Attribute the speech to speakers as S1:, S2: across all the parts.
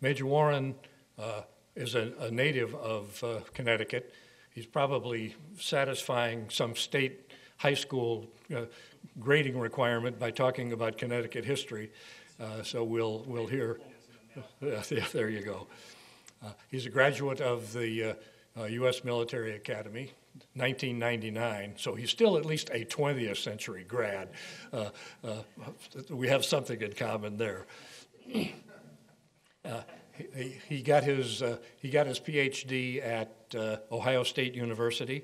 S1: Major Warren uh, is a, a, native of uh, Connecticut. He's probably satisfying some state high school uh, grading requirement by talking about Connecticut history. Uh, so we'll, we'll hear. yeah, there you go. Uh, he's a graduate of the U.S. Military Academy, 1999, so he's still at least a 20th century grad. Uh, uh, we have something in common there. Uh, he, he, got his, uh, he got his PhD at uh, Ohio State University,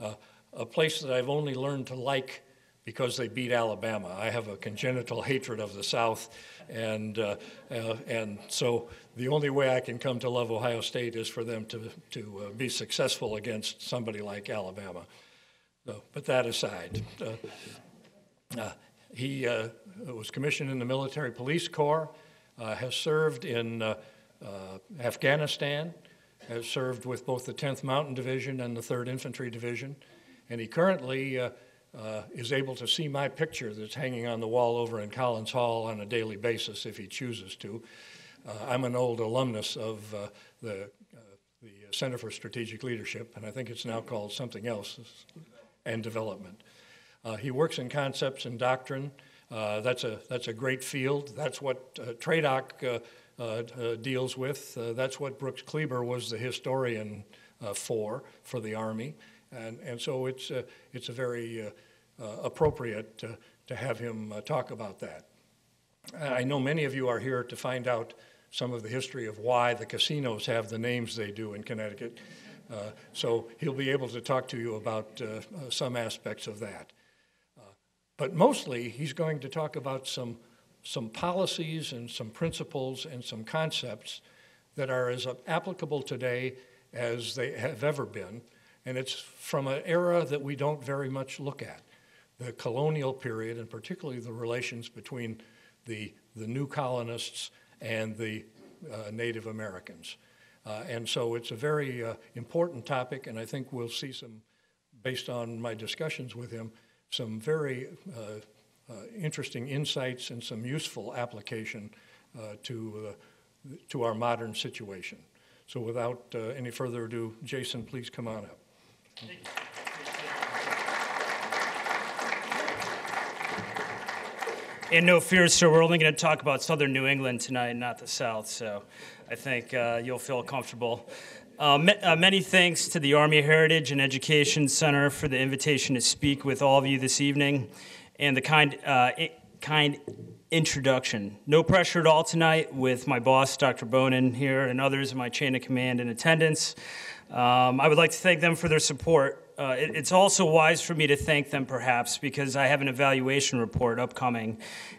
S1: uh, a place that I've only learned to like because they beat Alabama. I have a congenital hatred of the South, and, and so the only way I can come to love Ohio State is for them to, to uh, be successful against somebody like Alabama. So, but that aside, uh, uh, he uh, was commissioned in the Military Police Corps, uh, has served in uh, Afghanistan, has served with both the 10th Mountain Division and the 3rd Infantry Division, and he currently is able to see my picture that's hanging on the wall over in Collins Hall on a daily basis if he chooses to. Uh, I'm an old alumnus of uh, the, uh, the Center for Strategic Leadership, and I think it's now called something else, and development. he works in concepts and doctrine. That's, a, that's a great field. That's what uh, TRADOC uh, uh, deals with. that's what Brooks Kleber was the historian for, for the Army. And, and so it's, it's a very appropriate to have him talk about that. I know many of you are here to find out some of the history of why the casinos have the names they do in Connecticut. Uh, so he'll be able to talk to you about uh, uh, some aspects of that. But mostly, he's going to talk about some, some policies and some principles and some concepts that are as applicable today as they have ever been. And it's from an era that we don't very much look at the colonial period, and particularly the relations between the, the new colonists and the uh, Native Americans. Uh, and so it's a very uh, important topic, and I think we'll see some, based on my discussions with him, some very uh, uh, interesting insights and some useful application uh, to, to our modern situation. So without any further ado, Jason, please come on up.
S2: And no fears, sir. We're only going to talk about southern New England tonight, not the south. So I think uh, you'll feel comfortable. Uh, uh, many thanks to the Army Heritage and Education Center for the invitation to speak with all of you this evening and the kind, uh, I- kind introduction. No pressure at all tonight with my boss, Dr. Bonin, here, and others in my chain of command in attendance. Um, I would like to thank them for their support uh, it, it's also wise for me to thank them, perhaps, because I have an evaluation report upcoming.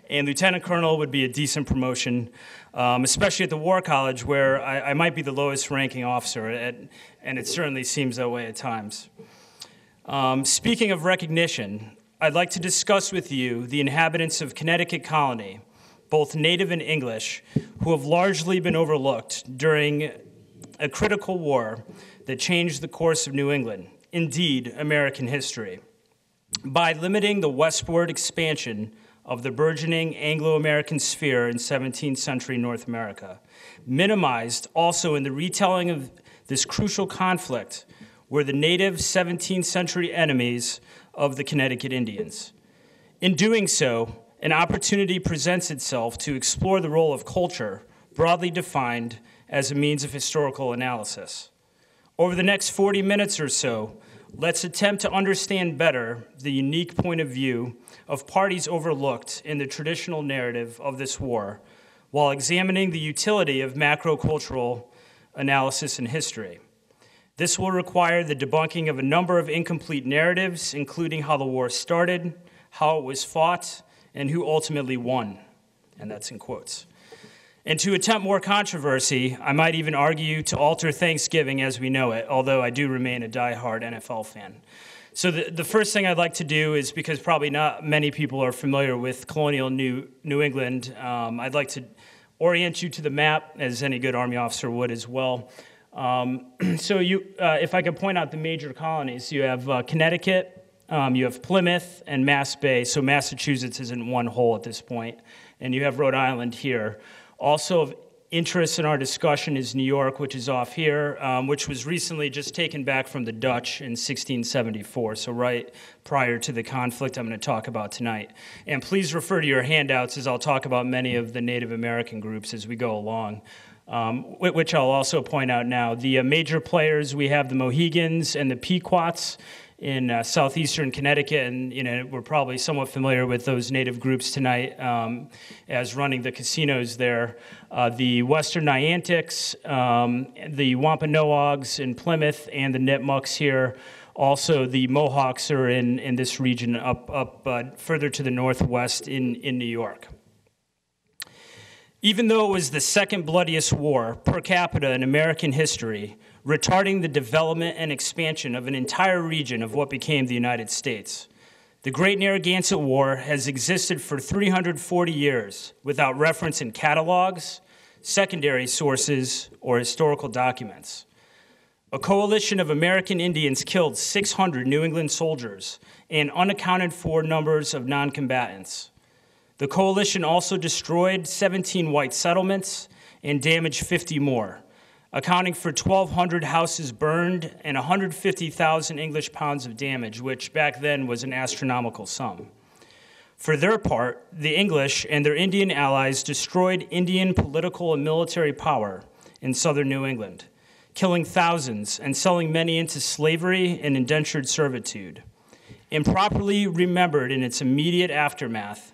S2: And Lieutenant Colonel would be a decent promotion, um, especially at the War College, where I, I might be the lowest ranking officer, at, and it certainly seems that way at times. Um, speaking of recognition, I'd like to discuss with you the inhabitants of Connecticut Colony, both native and English, who have largely been overlooked during a critical war that changed the course of New England indeed American history. By limiting the westward expansion of the burgeoning Anglo American sphere in 17th century North America, minimized also in the retelling of this crucial conflict were the native 17th century enemies of the Connecticut Indians. In doing so, an opportunity presents itself to explore the role of culture, broadly defined as a means of historical analysis. Over the next 40 minutes or so, let's attempt to understand better the unique point of view of parties overlooked in the traditional narrative of this war while examining the utility of macrocultural analysis and history. This will require the debunking of a number of incomplete narratives, including how the war started, how it was fought, and who ultimately won. And that's in quotes. And to attempt more controversy, I might even argue to alter Thanksgiving as we know it, although I do remain a die-hard NFL fan. So, the, the first thing I'd like to do is because probably not many people are familiar with colonial New, New England, um, I'd like to orient you to the map, as any good Army officer would as well. Um, so, you, uh, if I could point out the major colonies, you have uh, Connecticut, um, you have Plymouth, and Mass Bay. So, Massachusetts is in one whole at this point, and you have Rhode Island here. Also of interest in our discussion is New York, which is off here, um, which was recently just taken back from the Dutch in 1674, so right prior to the conflict I'm going to talk about tonight. And please refer to your handouts as I'll talk about many of the Native American groups as we go along. Um, which I'll also point out now. The uh, major players we have the Mohegans and the Pequots in uh, southeastern Connecticut, and you know we're probably somewhat familiar with those native groups tonight um, as running the casinos there. Uh, the Western Niantics, um, the Wampanoags in Plymouth, and the Nipmucks here. Also, the Mohawks are in, in this region up, up uh, further to the northwest in, in New York. Even though it was the second bloodiest war per capita in American history, retarding the development and expansion of an entire region of what became the United States. The Great Narragansett War has existed for 340 years without reference in catalogs, secondary sources, or historical documents. A coalition of American Indians killed 600 New England soldiers and unaccounted for numbers of non combatants. The coalition also destroyed 17 white settlements and damaged 50 more accounting for 1,200 houses burned and 150,000 English pounds of damage, which back then was an astronomical sum. For their part, the English and their Indian allies destroyed Indian political and military power in southern New England, killing thousands and selling many into slavery and indentured servitude. Improperly remembered in its immediate aftermath,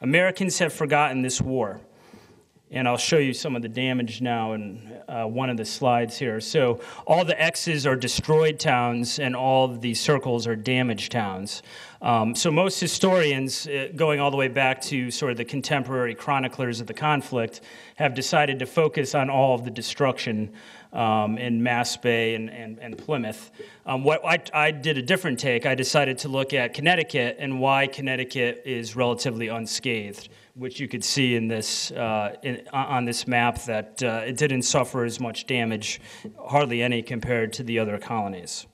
S2: Americans have forgotten this war and I'll show you some of the damage now in uh, one of the slides here. So all the X's are destroyed towns, and all the circles are damaged towns. Um, so most historians, uh, going all the way back to sort of the contemporary chroniclers of the conflict, have decided to focus on all of the destruction um, in Mass Bay and, and, and Plymouth. Um, what I, I did a different take. I decided to look at Connecticut and why Connecticut is relatively unscathed which you could see in this uh, in, on this map that uh, it didn't suffer as much damage, hardly any compared to the other colonies.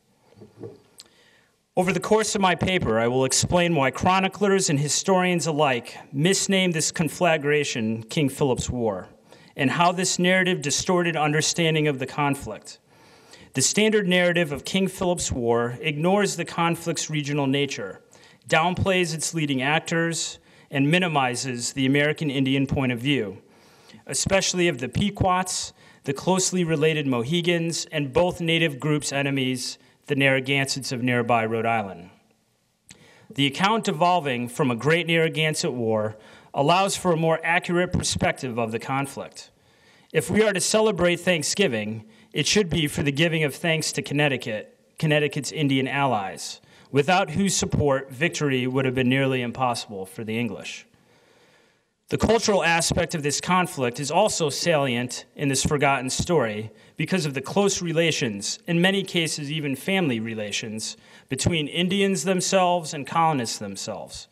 S2: Over the course of my paper, I will explain why chroniclers and historians alike misnamed this conflagration King Philip's War, and how this narrative distorted understanding of the conflict. The standard narrative of King Philip's War ignores the conflict's regional nature, downplays its leading actors, and minimizes the American Indian point of view, especially of the Pequots, the closely related Mohegans, and both native groups' enemies, the Narragansetts of nearby Rhode Island. The account evolving from a great Narragansett War allows for a more accurate perspective of the conflict. If we are to celebrate Thanksgiving, it should be for the giving of thanks to Connecticut, Connecticut's Indian allies, without whose support victory would have been nearly impossible for the English. The cultural aspect of this conflict is also salient in this forgotten story because of the close relations, in many cases, even family relations, between Indians themselves and colonists themselves.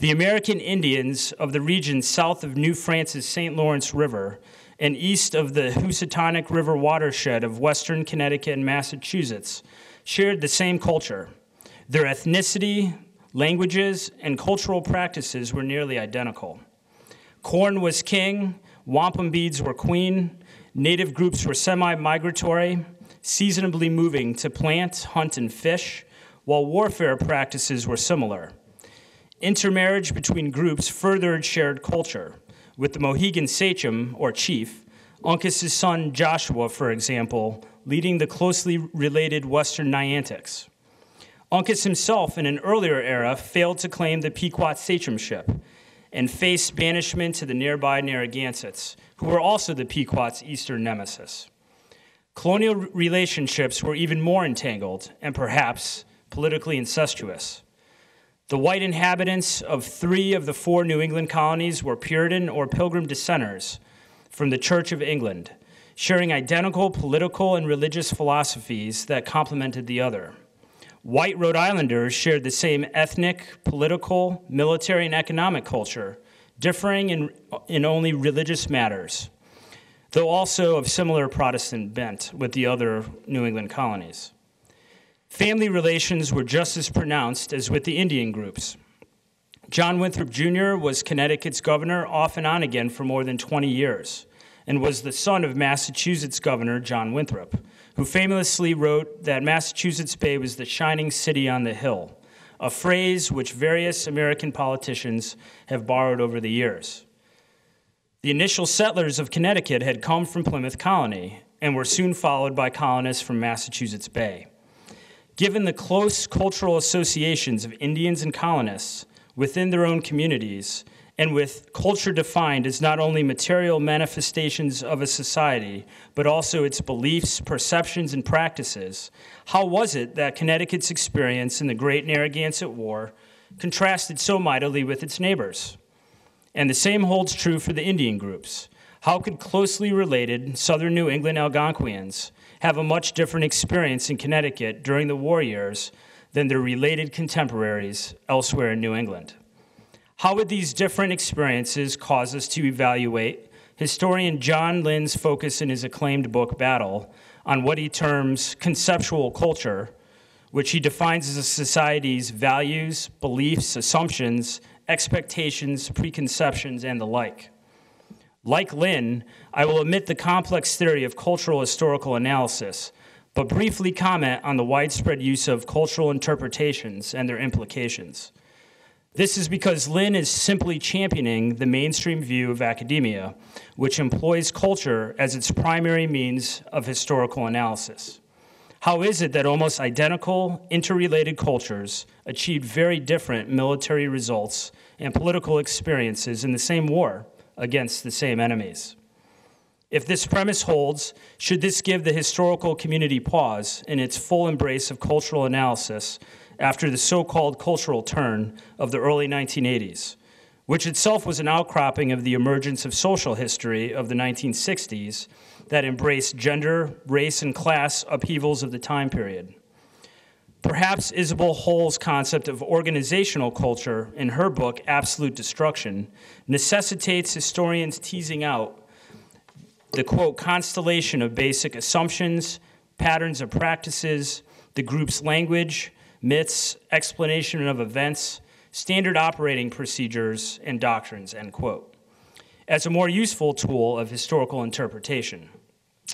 S2: The American Indians of the region south of New France's St. Lawrence River and east of the Housatonic River watershed of western Connecticut and Massachusetts shared the same culture. Their ethnicity, languages, and cultural practices were nearly identical. Corn was king, wampum beads were queen, native groups were semi migratory, seasonably moving to plant, hunt, and fish, while warfare practices were similar. Intermarriage between groups furthered shared culture, with the Mohegan sachem, or chief, Uncas's son Joshua, for example, leading the closely related Western Niantics. Uncas himself, in an earlier era, failed to claim the Pequot sachemship and faced banishment to the nearby Narragansetts, who were also the Pequot's eastern nemesis. Colonial relationships were even more entangled and perhaps politically incestuous. The white inhabitants of three of the four New England colonies were Puritan or Pilgrim dissenters from the Church of England, sharing identical political and religious philosophies that complemented the other. White Rhode Islanders shared the same ethnic, political, military, and economic culture, differing in, in only religious matters, though also of similar Protestant bent with the other New England colonies. Family relations were just as pronounced as with the Indian groups. John Winthrop Jr. was Connecticut's governor off and on again for more than 20 years, and was the son of Massachusetts Governor John Winthrop, who famously wrote that Massachusetts Bay was the shining city on the hill, a phrase which various American politicians have borrowed over the years. The initial settlers of Connecticut had come from Plymouth Colony and were soon followed by colonists from Massachusetts Bay. Given the close cultural associations of Indians and colonists within their own communities, and with culture defined as not only material manifestations of a society, but also its beliefs, perceptions, and practices, how was it that Connecticut's experience in the Great Narragansett War contrasted so mightily with its neighbors? And the same holds true for the Indian groups. How could closely related southern New England Algonquians have a much different experience in Connecticut during the war years than their related contemporaries elsewhere in New England. How would these different experiences cause us to evaluate historian John Lynn's focus in his acclaimed book, Battle, on what he terms conceptual culture, which he defines as a society's values, beliefs, assumptions, expectations, preconceptions, and the like? Like Lynn, I will omit the complex theory of cultural historical analysis, but briefly comment on the widespread use of cultural interpretations and their implications. This is because Lynn is simply championing the mainstream view of academia, which employs culture as its primary means of historical analysis. How is it that almost identical, interrelated cultures achieved very different military results and political experiences in the same war? against the same enemies. If this premise holds, should this give the historical community pause in its full embrace of cultural analysis after the so called cultural turn of the early 1980s, which itself was an outcropping of the emergence of social history of the 1960s that embraced gender, race, and class upheavals of the time period? Perhaps Isabel Hull's concept of organizational culture in her book, Absolute Destruction, necessitates historians teasing out the quote, constellation of basic assumptions, patterns of practices, the group's language, myths, explanation of events, standard operating procedures, and doctrines, end quote, as a more useful tool of historical interpretation.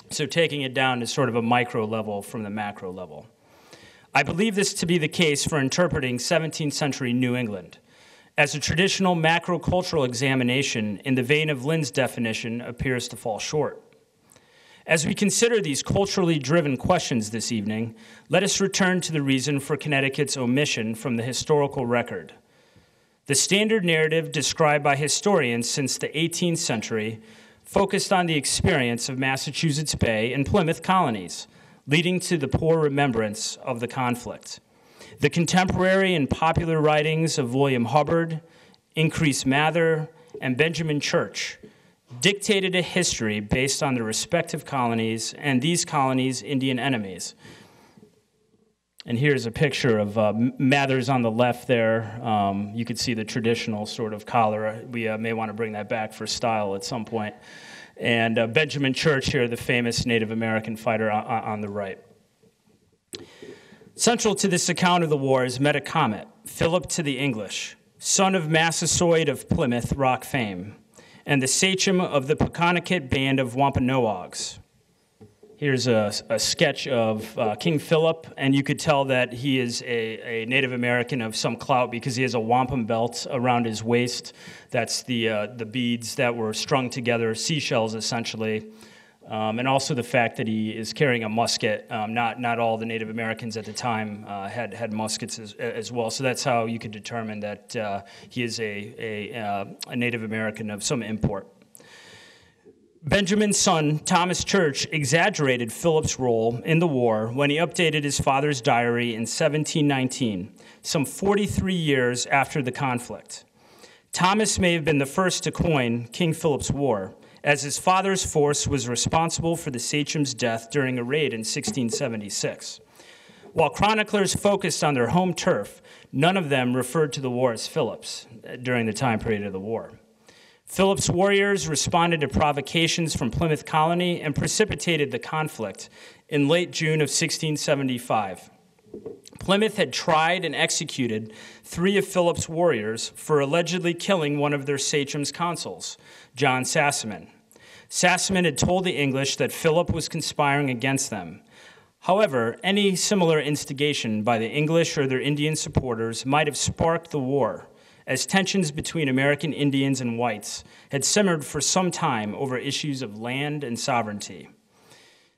S2: So, taking it down to sort of a micro level from the macro level. I believe this to be the case for interpreting 17th century New England, as a traditional macrocultural examination in the vein of Lynn's definition appears to fall short. As we consider these culturally driven questions this evening, let us return to the reason for Connecticut's omission from the historical record. The standard narrative described by historians since the 18th century focused on the experience of Massachusetts Bay and Plymouth colonies leading to the poor remembrance of the conflict. The contemporary and popular writings of William Hubbard, Increase Mather, and Benjamin Church dictated a history based on the respective colonies and these colonies' Indian enemies. And here's a picture of uh, Mathers on the left there. Um, you could see the traditional sort of collar. We uh, may want to bring that back for style at some point. point and uh, Benjamin Church here, the famous Native American fighter on, on the right. Central to this account of the war is Metacomet, Philip to the English, son of Massasoit of Plymouth Rock fame, and the sachem of the Pokanoket band of Wampanoags. Here's a, a sketch of uh, King Philip, and you could tell that he is a, a, Native American of some clout because he has a wampum belt around his waist. That's the, uh, the beads that were strung together, seashells essentially. Um, and also the fact that he is carrying a musket. Um, not, not all the Native Americans at the time uh, had, had muskets as, as, well. So that's how you could determine that uh, he is a, a, uh, a Native American of some import. Benjamin's son, Thomas Church, exaggerated Philip's role in the war when he updated his father's diary in 1719, some 43 years after the conflict. Thomas may have been the first to coin King Philip's War, as his father's force was responsible for the sachem's death during a raid in 1676. While chroniclers focused on their home turf, none of them referred to the war as Philip's uh, during the time period of the war. Philip's warriors responded to provocations from Plymouth Colony and precipitated the conflict in late June of 1675. Plymouth had tried and executed three of Philip's warriors for allegedly killing one of their sachem's consuls, John Sassamon. Sassamon had told the English that Philip was conspiring against them. However, any similar instigation by the English or their Indian supporters might have sparked the war, as tensions between American Indians and whites had simmered for some time over issues of land and sovereignty.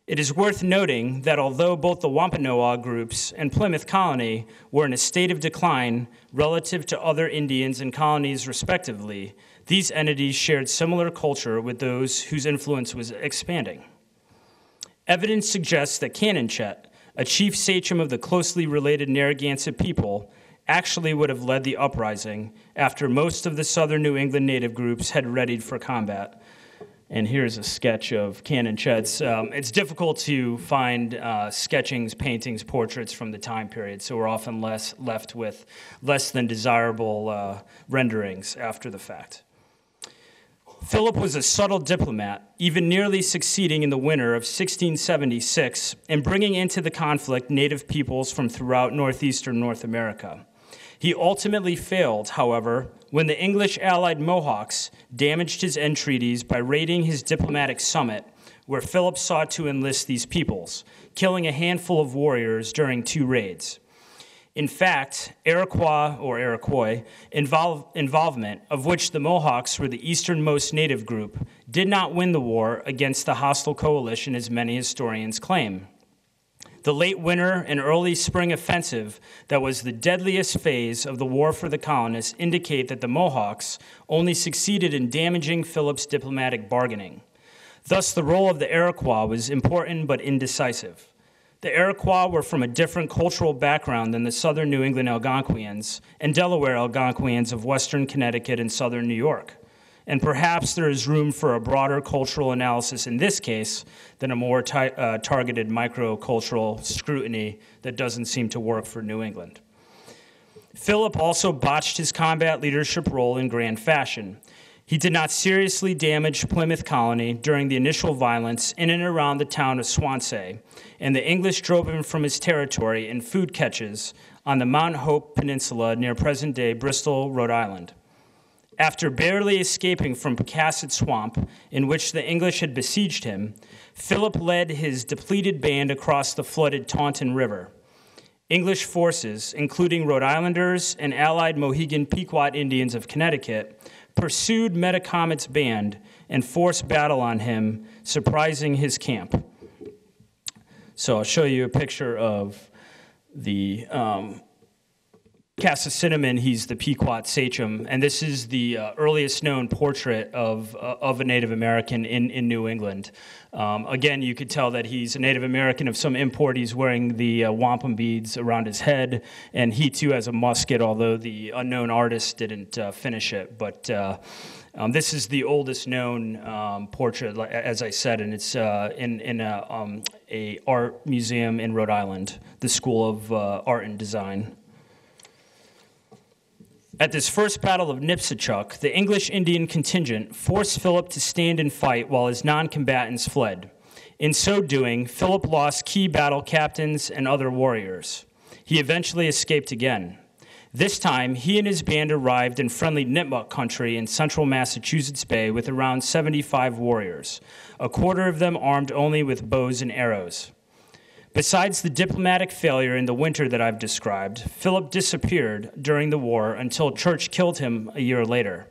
S2: It is worth noting that although both the Wampanoag groups and Plymouth Colony were in a state of decline relative to other Indians and colonies respectively, these entities shared similar culture with those whose influence was expanding. Evidence suggests that Canonchet, a chief sachem of the closely related Narragansett people, actually would have led the uprising after most of the southern New England native groups had readied for combat, and here's a sketch of Canonchet's. Um, it's difficult to find uh, sketchings, paintings, portraits from the time period, so we're often less left with less than desirable uh, renderings after the fact. Philip was a subtle diplomat, even nearly succeeding in the winter of 1676 in bringing into the conflict native peoples from throughout northeastern North America. He ultimately failed, however, when the English allied Mohawks damaged his entreaties by raiding his diplomatic summit, where Philip sought to enlist these peoples, killing a handful of warriors during two raids. In fact, Iroquois or Iroquois involve, involvement, of which the Mohawks were the easternmost native group, did not win the war against the hostile coalition as many historians claim. The late winter and early spring offensive that was the deadliest phase of the war for the colonists indicate that the Mohawks only succeeded in damaging Philip's diplomatic bargaining. Thus, the role of the Iroquois was important but indecisive. The Iroquois were from a different cultural background than the southern New England Algonquians and Delaware Algonquians of western Connecticut and southern New York and perhaps there is room for a broader cultural analysis in this case than a more uh, targeted microcultural scrutiny that doesn't seem to work for New England. Philip also botched his combat leadership role in grand fashion. He did not seriously damage Plymouth Colony during the initial violence in and around the town of Swansea, and the English drove him from his territory in food catches on the Mount Hope Peninsula near present day Bristol, Rhode Island. After barely escaping from Pocasset Swamp, in which the English had besieged him, Philip led his depleted band across the flooded Taunton River. English forces, including Rhode Islanders and allied Mohegan Pequot Indians of Connecticut, pursued Metacomet's band and forced battle on him, surprising his camp. So I'll show you a picture of the um, Cassacinamon, he's the Pequot sachem, and this is the uh, earliest known portrait of, uh, of a Native American in, in New England. Um, again, you could tell that he's a Native American of some import. He's wearing the uh, wampum beads around his head, and he too has a musket, although the unknown artist didn't uh, finish it. But uh, um, this is the oldest known um, portrait, as I said, and it's uh, in, in a, um, a, art museum in Rhode Island, the School of Art and Design. At this first battle of Nipsachuk, the English Indian contingent forced Philip to stand and fight while his non combatants fled. In so doing, Philip lost key battle captains and other warriors. He eventually escaped again. This time, he and his band arrived in friendly Nipmuc country in central Massachusetts Bay with around 75 warriors, a quarter of them armed only with bows and arrows. Besides the diplomatic failure in the winter that I've described, Philip disappeared during the war until Church killed him a year later,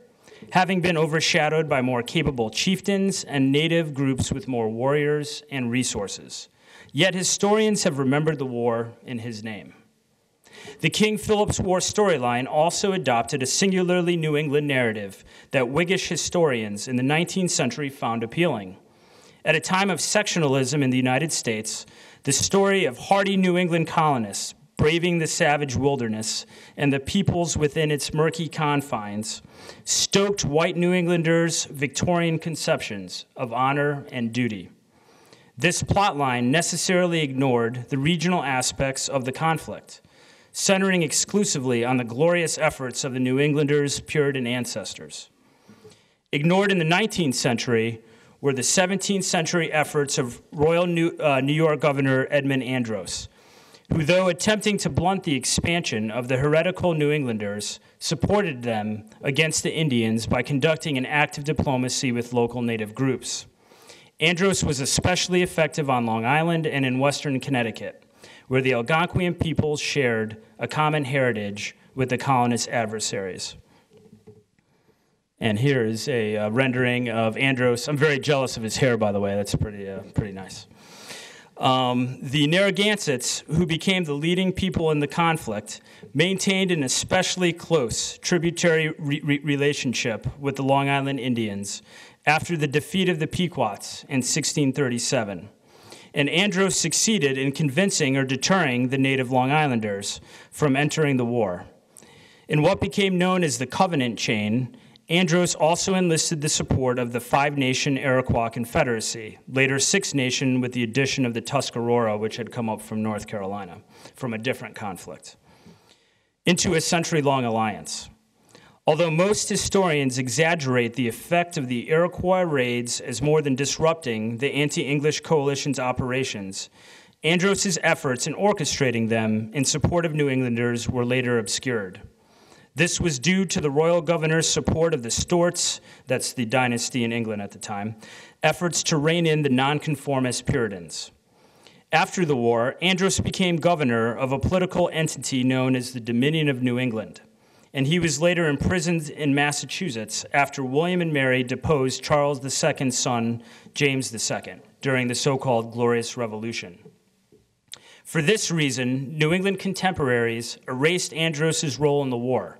S2: having been overshadowed by more capable chieftains and native groups with more warriors and resources. Yet historians have remembered the war in his name. The King Philip's War storyline also adopted a singularly New England narrative that Whiggish historians in the 19th century found appealing. At a time of sectionalism in the United States, the story of hardy New England colonists braving the savage wilderness and the peoples within its murky confines stoked white New Englanders' Victorian conceptions of honor and duty. This plotline necessarily ignored the regional aspects of the conflict, centering exclusively on the glorious efforts of the New Englanders' Puritan ancestors. Ignored in the 19th century were the 17th century efforts of Royal New, uh, New York Governor Edmund Andros, who, though attempting to blunt the expansion of the heretical New Englanders, supported them against the Indians by conducting an active diplomacy with local native groups. Andros was especially effective on Long Island and in western Connecticut, where the Algonquian peoples shared a common heritage with the colonists' adversaries. And here is a uh, rendering of Andros. I'm very jealous of his hair, by the way. That's pretty, uh, pretty nice. Um, the Narragansetts, who became the leading people in the conflict, maintained an especially close tributary re- re- relationship with the Long Island Indians after the defeat of the Pequots in 1637. And Andros succeeded in convincing or deterring the native Long Islanders from entering the war. In what became known as the Covenant Chain, Andros also enlisted the support of the five nation Iroquois Confederacy, later six nation with the addition of the Tuscarora, which had come up from North Carolina from a different conflict, into a century long alliance. Although most historians exaggerate the effect of the Iroquois raids as more than disrupting the anti English coalition's operations, Andros's efforts in orchestrating them in support of New Englanders were later obscured. This was due to the royal governor's support of the Stuarts, that's the dynasty in England at the time, efforts to rein in the nonconformist Puritans. After the war, Andros became governor of a political entity known as the Dominion of New England, and he was later imprisoned in Massachusetts after William and Mary deposed Charles II's son, James II, during the so called Glorious Revolution. For this reason, New England contemporaries erased Andros's role in the war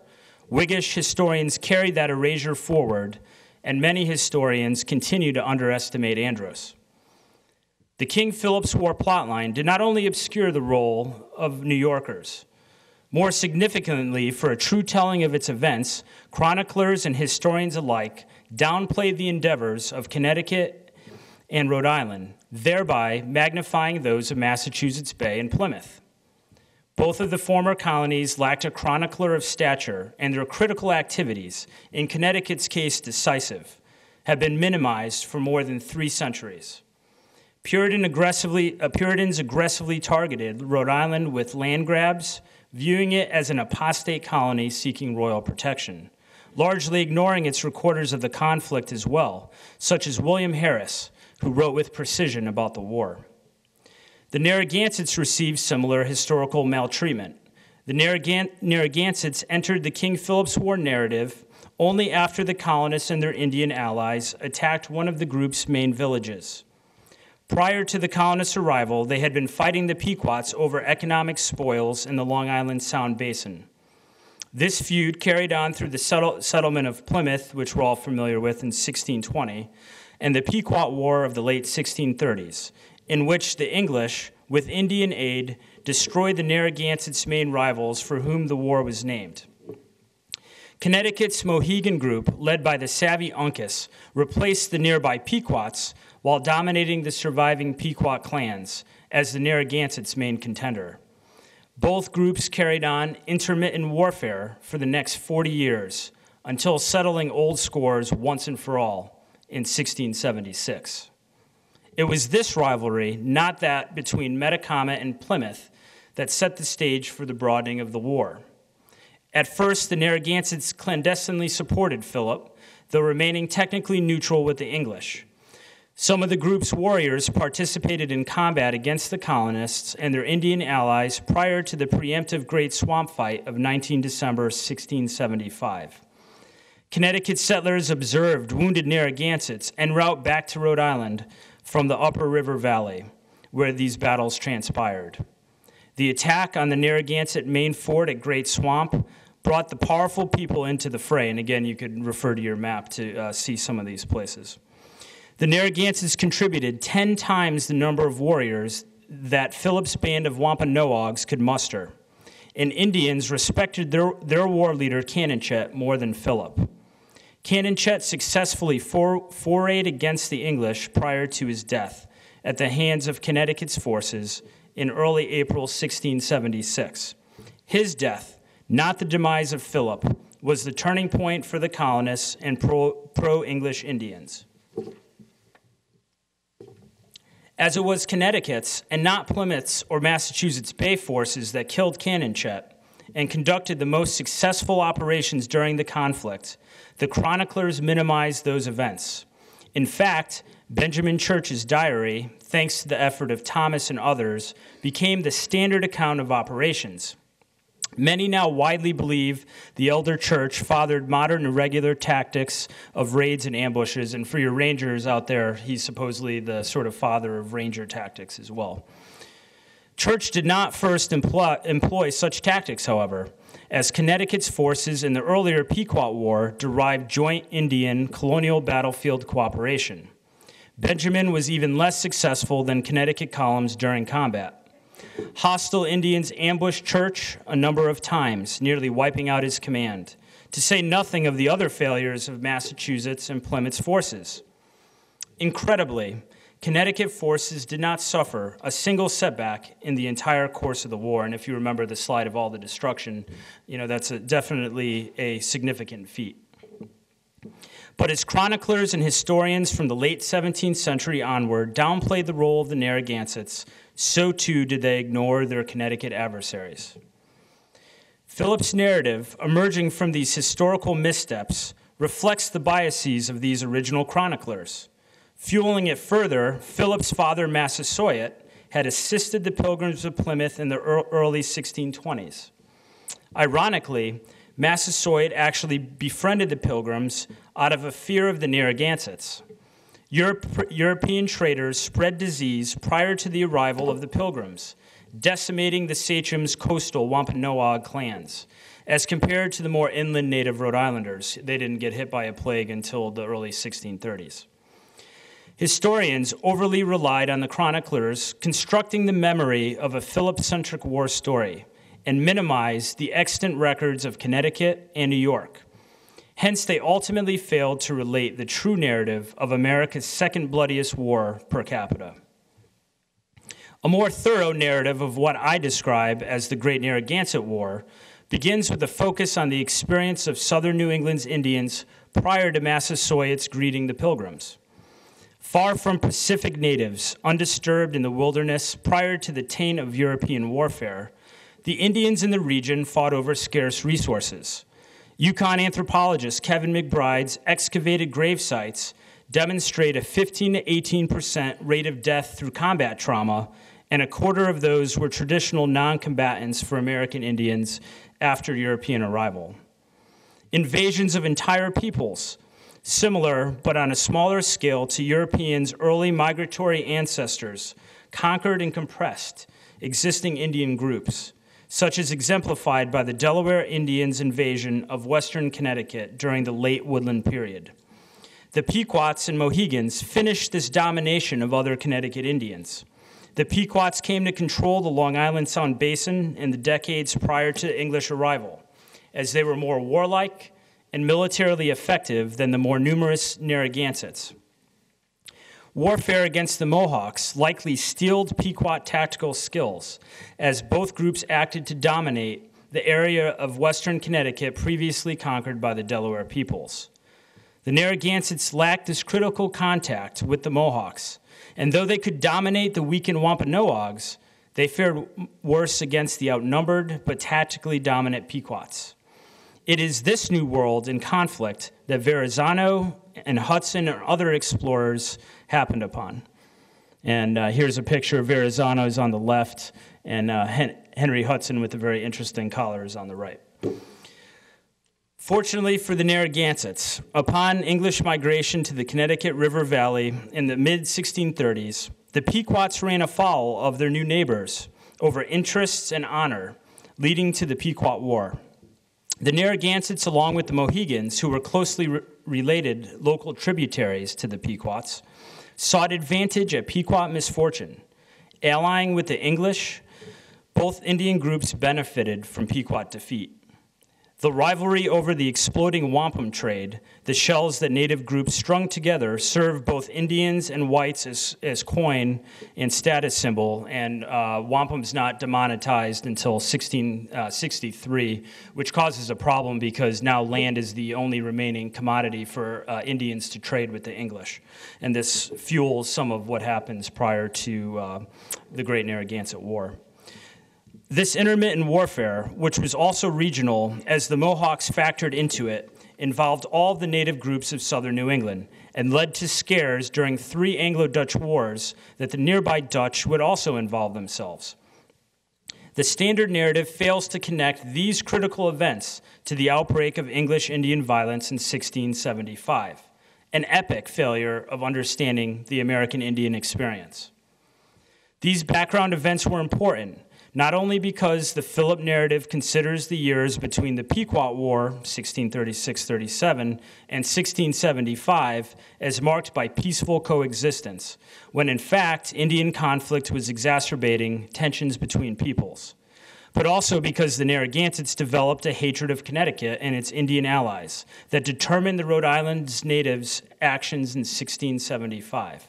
S2: Whiggish historians carried that erasure forward, and many historians continue to underestimate Andros. The King Philip's War plotline did not only obscure the role of New Yorkers, more significantly, for a true telling of its events, chroniclers and historians alike downplayed the endeavors of Connecticut and Rhode Island, thereby magnifying those of Massachusetts Bay and Plymouth. Both of the former colonies lacked a chronicler of stature, and their critical activities, in Connecticut's case decisive, have been minimized for more than three centuries. Puritan aggressively, uh, Puritans aggressively targeted Rhode Island with land grabs, viewing it as an apostate colony seeking royal protection, largely ignoring its recorders of the conflict as well, such as William Harris, who wrote with precision about the war. The Narragansetts received similar historical maltreatment. The Narragansetts entered the King Philip's War narrative only after the colonists and their Indian allies attacked one of the group's main villages. Prior to the colonists' arrival, they had been fighting the Pequots over economic spoils in the Long Island Sound Basin. This feud carried on through the settle- settlement of Plymouth, which we're all familiar with in 1620, and the Pequot War of the late 1630s, in which the English, with Indian aid, destroyed the Narragansett's main rivals for whom the war was named. Connecticut's Mohegan group, led by the savvy Uncas, replaced the nearby Pequots while dominating the surviving Pequot clans as the Narragansett's main contender. Both groups carried on intermittent warfare for the next 40 years until settling old scores once and for all in 1676. It was this rivalry, not that between Metacomet and Plymouth, that set the stage for the broadening of the war. At first, the Narragansetts clandestinely supported Philip, though remaining technically neutral with the English. Some of the group's warriors participated in combat against the colonists and their Indian allies prior to the preemptive Great Swamp Fight of 19 December 1675. Connecticut settlers observed wounded Narragansetts en route back to Rhode Island from the upper river valley where these battles transpired. The attack on the Narragansett main fort at Great Swamp brought the powerful people into the fray. And again, you could refer to your map to uh, see some of these places. The Narragansetts contributed 10 times the number of warriors that Philip's band of Wampanoags could muster. And Indians respected their, their war leader, Canonchet, more than Philip. Canonchet successfully for, forayed against the English prior to his death at the hands of Connecticut's forces in early April 1676. His death, not the demise of Philip, was the turning point for the colonists and pro English Indians. As it was Connecticut's and not Plymouth's or Massachusetts Bay forces that killed Canonchet and conducted the most successful operations during the conflict, the chroniclers minimized those events. In fact, Benjamin Church's diary, thanks to the effort of Thomas and others, became the standard account of operations. Many now widely believe the elder church fathered modern irregular tactics of raids and ambushes, and for your rangers out there, he's supposedly the sort of father of ranger tactics as well. Church did not first employ, employ such tactics, however, as Connecticut's forces in the earlier Pequot War derived joint Indian colonial battlefield cooperation. Benjamin was even less successful than Connecticut columns during combat. Hostile Indians ambushed Church a number of times, nearly wiping out his command, to say nothing of the other failures of Massachusetts and Plymouth's forces. Incredibly, Connecticut forces did not suffer a single setback in the entire course of the war. And if you remember the slide of all the destruction, you know, that's a, definitely a significant feat. But as chroniclers and historians from the late 17th century onward downplayed the role of the Narragansetts, so too did they ignore their Connecticut adversaries. Philip's narrative, emerging from these historical missteps, reflects the biases of these original chroniclers. Fueling it further, Philip's father, Massasoit, had assisted the Pilgrims of Plymouth in the early 1620s. Ironically, Massasoit actually befriended the Pilgrims out of a fear of the Narragansetts. Europe, European traders spread disease prior to the arrival of the Pilgrims, decimating the sachem's coastal Wampanoag clans, as compared to the more inland native Rhode Islanders. They didn't get hit by a plague until the early 1630s. Historians overly relied on the chroniclers constructing the memory of a Philip centric war story and minimized the extant records of Connecticut and New York. Hence, they ultimately failed to relate the true narrative of America's second bloodiest war per capita. A more thorough narrative of what I describe as the Great Narragansett War begins with a focus on the experience of southern New England's Indians prior to Massasoit's greeting the Pilgrims. Far from Pacific natives, undisturbed in the wilderness prior to the taint of European warfare, the Indians in the region fought over scarce resources. UConn anthropologist Kevin McBride's excavated grave sites demonstrate a 15 to 18 percent rate of death through combat trauma, and a quarter of those were traditional non combatants for American Indians after European arrival. Invasions of entire peoples, similar but on a smaller scale to Europeans' early migratory ancestors, conquered and compressed existing Indian groups, such as exemplified by the Delaware Indians' invasion of western Connecticut during the late Woodland period. The Pequots and Mohegans finished this domination of other Connecticut Indians. The Pequots came to control the Long Island Sound basin in the decades prior to English arrival, as they were more warlike and militarily effective than the more numerous Narragansetts. Warfare against the Mohawks likely steeled Pequot tactical skills, as both groups acted to dominate the area of western Connecticut previously conquered by the Delaware peoples. The Narragansetts lacked this critical contact with the Mohawks, and though they could dominate the weakened Wampanoags, they fared worse against the outnumbered but tactically dominant Pequots. It is this new world in conflict that Verrazano and Hudson and other explorers happened upon. And uh, here's a picture of Verrazano's on the left, and uh, Hen- Henry Hudson with a very interesting collar is on the right. Fortunately for the Narragansetts, upon English migration to the Connecticut River Valley in the mid 1630s, the Pequots ran afoul of their new neighbors over interests and honor, leading to the Pequot War. The Narragansetts, along with the Mohegans, who were closely re- related local tributaries to the Pequots, sought advantage at Pequot misfortune. Allying with the English, both Indian groups benefited from Pequot defeat. The rivalry over the exploding wampum trade, the shells that native groups strung together, served both Indians and whites as, as coin and status symbol, and uh, wampum's not demonetized until 1663, uh, which causes a problem because now land is the only remaining commodity for uh, Indians to trade with the English. And this fuels some of what happens prior to uh, the Great Narragansett War. This intermittent warfare, which was also regional as the Mohawks factored into it, involved all the native groups of southern New England and led to scares during three Anglo Dutch wars that the nearby Dutch would also involve themselves. The standard narrative fails to connect these critical events to the outbreak of English Indian violence in 1675, an epic failure of understanding the American Indian experience. These background events were important, not only because the Philip narrative considers the years between the Pequot War, 1636 37, and 1675 as marked by peaceful coexistence, when in fact Indian conflict was exacerbating tensions between peoples, but also because the Narragansetts developed a hatred of Connecticut and its Indian allies that determined the Rhode Island's natives' actions in 1675.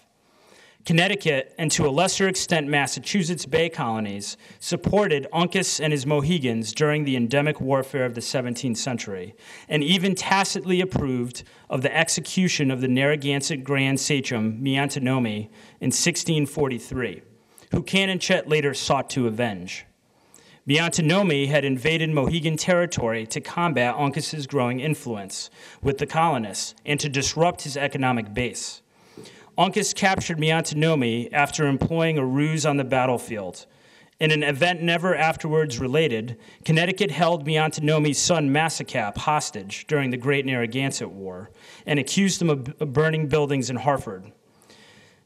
S2: Connecticut, and to a lesser extent Massachusetts Bay colonies, supported Uncas and his Mohegans during the endemic warfare of the 17th century, and even tacitly approved of the execution of the Narragansett Grand Sachem Miantinomi in 1643, who Canonchet later sought to avenge. Miantinomi had invaded Mohegan territory to combat Uncas's growing influence with the colonists and to disrupt his economic base. Uncas captured Miantinomi after employing a ruse on the battlefield. In an event never afterwards related, Connecticut held Miantinomi's son Massacap hostage during the Great Narragansett War and accused him of burning buildings in Hartford.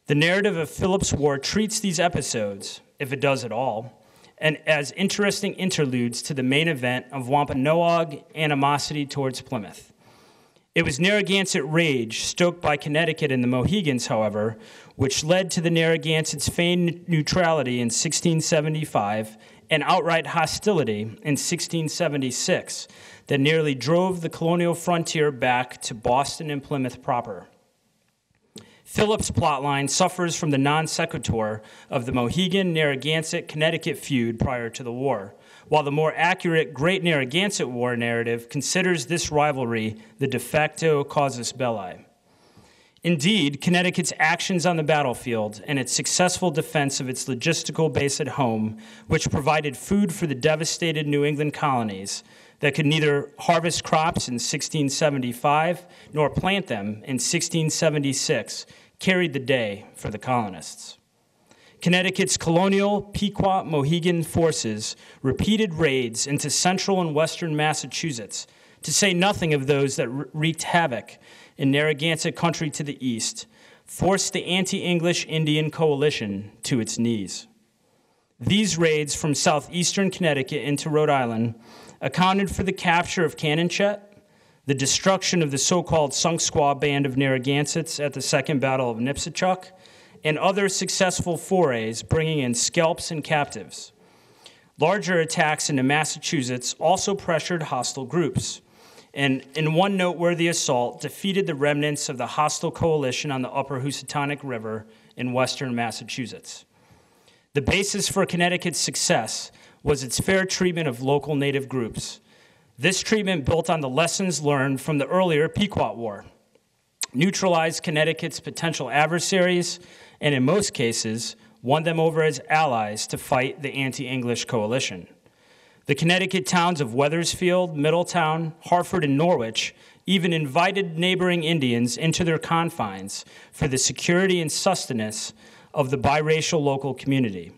S2: The narrative of Philip's War treats these episodes, if it does at all, and as interesting interludes to the main event of Wampanoag animosity towards Plymouth. It was Narragansett rage, stoked by Connecticut and the Mohegans, however, which led to the Narragansett's feigned neutrality in 1675 and outright hostility in 1676 that nearly drove the colonial frontier back to Boston and Plymouth proper. Philip's plotline suffers from the non sequitur of the Mohegan Narragansett Connecticut feud prior to the war while the more accurate Great Narragansett War narrative considers this rivalry the de facto casus belli. Indeed, Connecticut's actions on the battlefield and its successful defense of its logistical base at home, which provided food for the devastated New England colonies that could neither harvest crops in 1675 nor plant them in 1676, carried the day for the colonists. Connecticut's colonial Pequot Mohegan forces repeated raids into central and western Massachusetts, to say nothing of those that wreaked havoc in Narragansett country to the east, forced the anti English Indian coalition to its knees. These raids from southeastern Connecticut into Rhode Island accounted for the capture of Canonchet, the destruction of the so called Sunk Squaw Band of Narragansetts at the Second Battle of Nipsachuck, and other successful forays bringing in scalps and captives. Larger attacks into Massachusetts also pressured hostile groups, and in one noteworthy assault, defeated the remnants of the hostile coalition on the upper Housatonic River in western Massachusetts. The basis for Connecticut's success was its fair treatment of local native groups. This treatment built on the lessons learned from the earlier Pequot War, neutralized Connecticut's potential adversaries, and in most cases, won them over as allies to fight the anti English coalition. The Connecticut towns of Wethersfield, Middletown, Hartford, and Norwich even invited neighboring Indians into their confines for the security and sustenance of the biracial local community.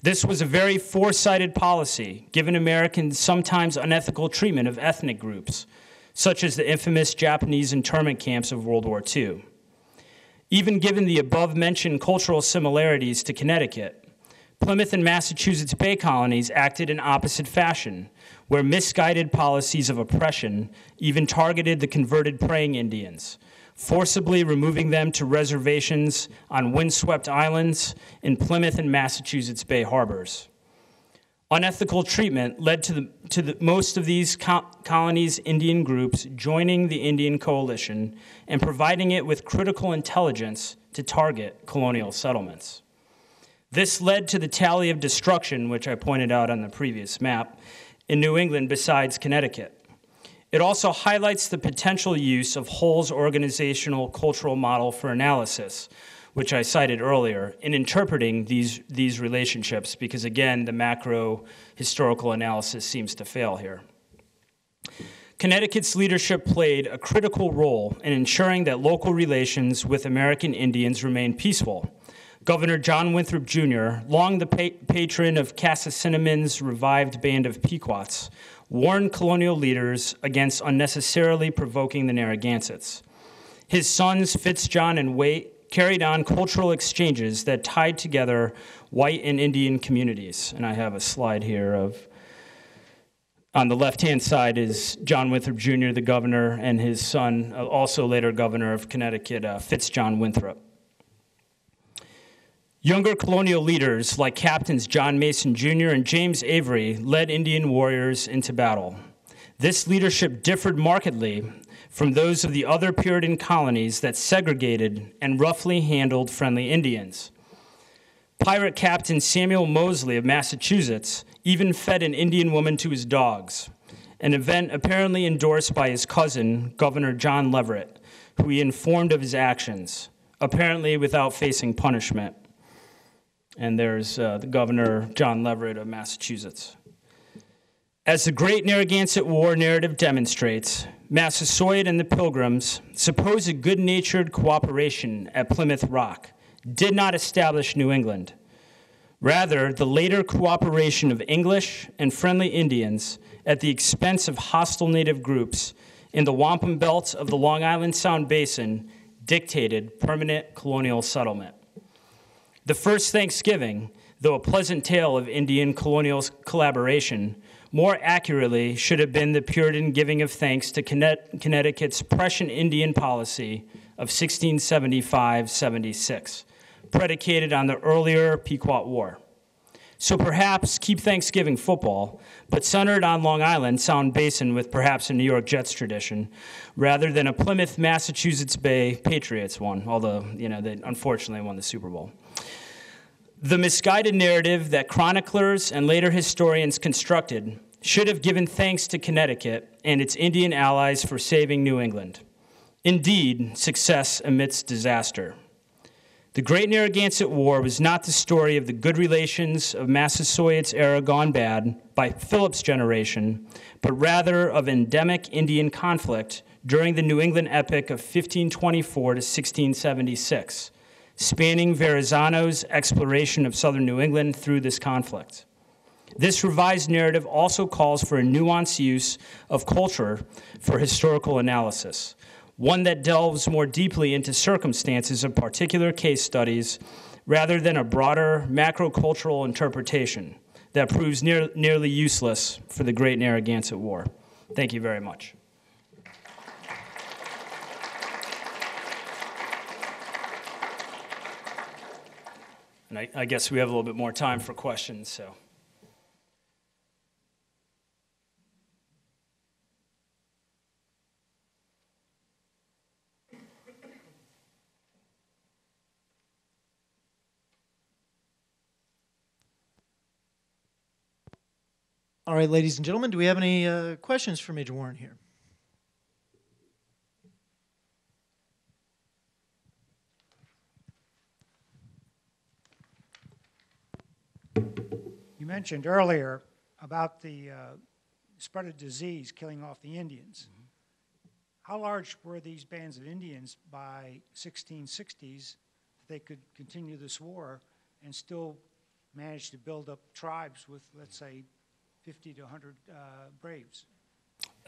S2: This was a very foresighted policy, given Americans' sometimes unethical treatment of ethnic groups, such as the infamous Japanese internment camps of World War II. Even given the above mentioned cultural similarities to Connecticut, Plymouth and Massachusetts Bay colonies acted in opposite fashion, where misguided policies of oppression even targeted the converted praying Indians, forcibly removing them to reservations on windswept islands in Plymouth and Massachusetts Bay harbors. Unethical treatment led to, the, to the, most of these co- colonies' Indian groups joining the Indian coalition and providing it with critical intelligence to target colonial settlements. This led to the tally of destruction, which I pointed out on the previous map, in New England besides Connecticut. It also highlights the potential use of Hull's organizational cultural model for analysis, which I cited earlier, in interpreting these, these relationships, because again, the macro historical analysis seems to fail here. Connecticut's leadership played a critical role in ensuring that local relations with American Indians remained peaceful. Governor John Winthrop Jr., long the pa- patron of Cassacinamon's revived band of Pequots, warned colonial leaders against unnecessarily provoking the Narragansetts. His sons, Fitzjohn and Waite, carried on cultural exchanges that tied together white and Indian communities. And I have a slide here of. On the left hand side is John Winthrop Jr., the governor, and his son, uh, also later governor of Connecticut, uh, Fitzjohn Winthrop. Younger colonial leaders like Captains John Mason Jr. and James Avery led Indian warriors into battle. This leadership differed markedly from those of the other Puritan colonies that segregated and roughly handled friendly Indians. Pirate Captain Samuel Mosley of Massachusetts even fed an Indian woman to his dogs, an event apparently endorsed by his cousin, Governor John Leverett, who he informed of his actions, apparently without facing punishment. And there's uh, the Governor John Leverett of Massachusetts. As the Great Narragansett War narrative demonstrates, Massasoit and the Pilgrims' supposed good natured cooperation at Plymouth Rock did not establish New England. Rather, the later cooperation of English and friendly Indians at the expense of hostile native groups in the wampum belt of the Long Island Sound Basin dictated permanent colonial settlement. The first Thanksgiving, though a pleasant tale of Indian colonial collaboration, more accurately should have been the Puritan giving of thanks to Connecticut's Prussian Indian policy of 1675 76 predicated on the earlier Pequot War. So perhaps keep Thanksgiving football, but centered on Long Island Sound Basin with perhaps a New York Jets tradition, rather than a Plymouth, Massachusetts Bay Patriots one, although, you know, they unfortunately won the Super Bowl. The misguided narrative that chroniclers and later historians constructed should have given thanks to Connecticut and its Indian allies for saving New England. Indeed, success amidst disaster. The Great Narragansett War was not the story of the good relations of Massasoit's era gone bad by Philip's generation, but rather of endemic Indian conflict during the New England epic of 1524 to 1676, spanning Verrazano's exploration of southern New England through this conflict. This revised narrative also calls for a nuanced use of culture for historical analysis one that delves more deeply into circumstances of particular case studies rather than a broader macrocultural interpretation that proves near, nearly useless for the Great Narragansett War. Thank you very much. And I, I guess we have a little bit more time for questions, so.
S3: All right, ladies and gentlemen, do we have any uh, questions for Major Warren here?
S4: Mentioned earlier about the uh, spread of disease killing off the Indians. Mm-hmm. How large were these bands of Indians by 1660s that they could continue this war and still manage to build up tribes with, let's say, 50 to 100 uh, Braves?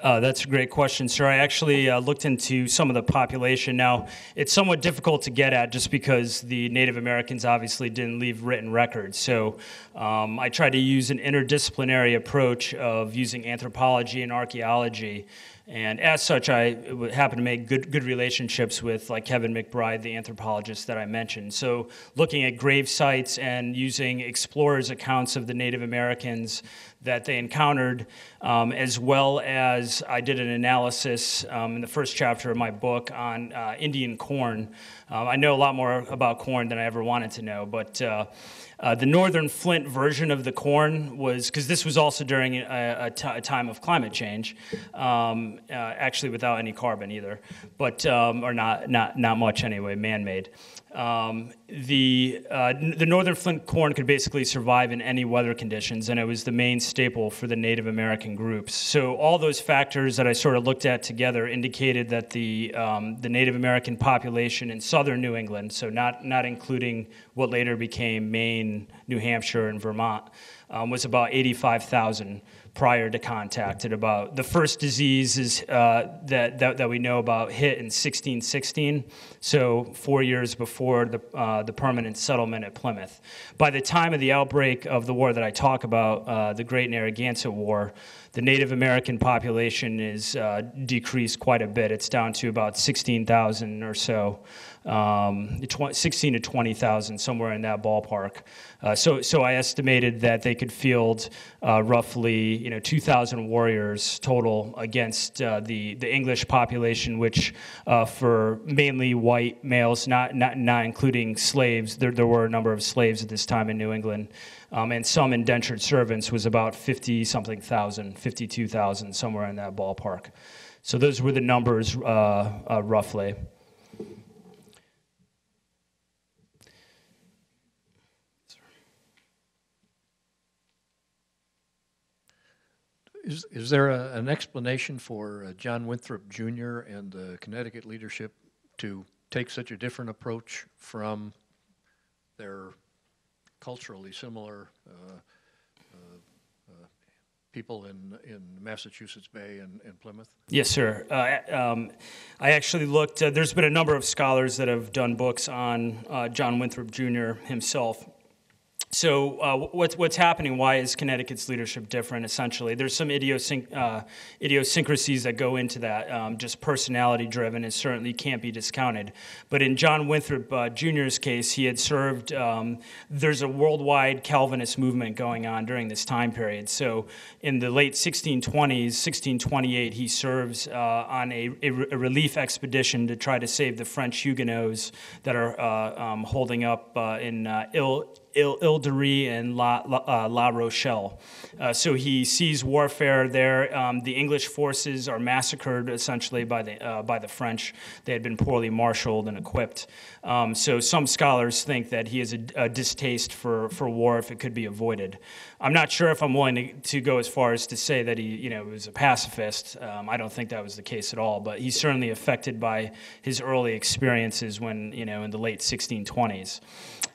S2: Uh, that's a great question, sir. I actually uh, looked into some of the population. Now, it's somewhat difficult to get at just because the Native Americans obviously didn't leave written records. So um, I tried to use an interdisciplinary approach of using anthropology and archaeology and as such, I happen to make good, good relationships with like Kevin McBride, the anthropologist that I mentioned. So looking at grave sites and using explorers' accounts of the Native Americans that they encountered, um, as well as I did an analysis um, in the first chapter of my book on uh, Indian corn. Um, I know a lot more about corn than I ever wanted to know, but uh, uh, the northern Flint version of the corn was because this was also during a, time of climate change. Um, uh, actually without any carbon either, but um, or not not not much anyway, man-made. Um, the uh, the northern flint corn could basically survive in any weather conditions, and it was the main staple for the Native American groups. So all those factors that I sort of looked at together indicated that the um, the Native American population in southern New England, so not not including what later became Maine, New Hampshire, and Vermont, um, was about 85,000 prior to contact at about. The first diseases uh, that, that, that we know about hit in 1616 so four years before the, uh, the permanent settlement at plymouth. By the time of the outbreak of the war that i talk about uh, the great narragansett war the native american population is uh, decreased quite a bit. It's down to about 16000 or so um, 16 to 20,000, somewhere in that ballpark. Uh, so, so I estimated that they could field uh, roughly, you know, 2,000 warriors total against uh, the the English population, which uh, for mainly white males, not not not including slaves, there there were a number of slaves at this time in New England. Um, and some indentured servants was about 50 something thousand, 52,000, somewhere in that ballpark. So those were the numbers uh, uh, roughly.
S1: Is, is there a, an explanation for uh, John Winthrop Jr. and the Connecticut leadership to take such a different approach from their culturally similar uh, uh, uh, people in, in Massachusetts Bay and, and Plymouth?
S2: Yes, sir. Uh, um, I actually looked, uh, there's been a number of scholars that have done books on uh, John Winthrop Jr. himself. So uh, what's what's happening? Why is Connecticut's leadership different? Essentially, there's some idiosync- uh, idiosyncrasies that go into that. Um, just personality driven, and certainly can't be discounted. But in John Winthrop uh, Jr.'s case, he had served. Um, there's a worldwide Calvinist movement going on during this time period. So in the late 1620s, 1628, he serves uh, on a, a, a, relief expedition to try to save the French Huguenots that are uh, um, holding up uh, in ill Ile, Ile and La, La, uh, La Rochelle. Uh, so he sees warfare there. Um, the English forces are massacred essentially by the, uh, by the French. They had been poorly marshaled and equipped. Um, so some scholars think that he has a, a, distaste for, for war if it could be avoided. I'm not sure if I'm willing to, to go as far as to say that he you know, was a pacifist. Um, I don't think that was the case at all, but he's certainly affected by his early experiences when, you know, in the late 1620s.